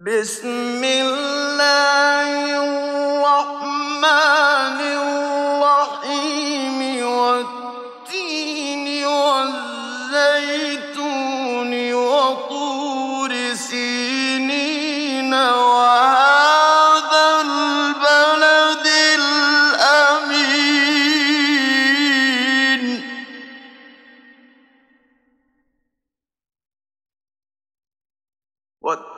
بسم الله الرحمن الرحيم والتين والزيتون وطور سينين وهذا البلد الأمين والتين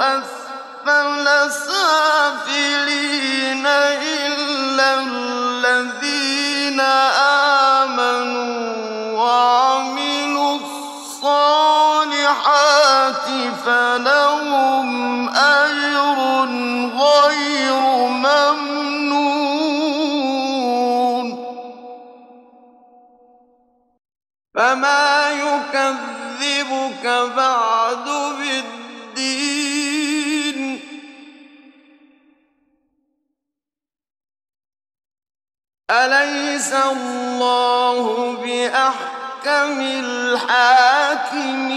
أسفل سافلين إلا الذين آمنوا وعملوا الصالحات فلهم أجر غير ممنون فما يكذبك بعد بالدين. أليس الله بأحكم الحاكمين؟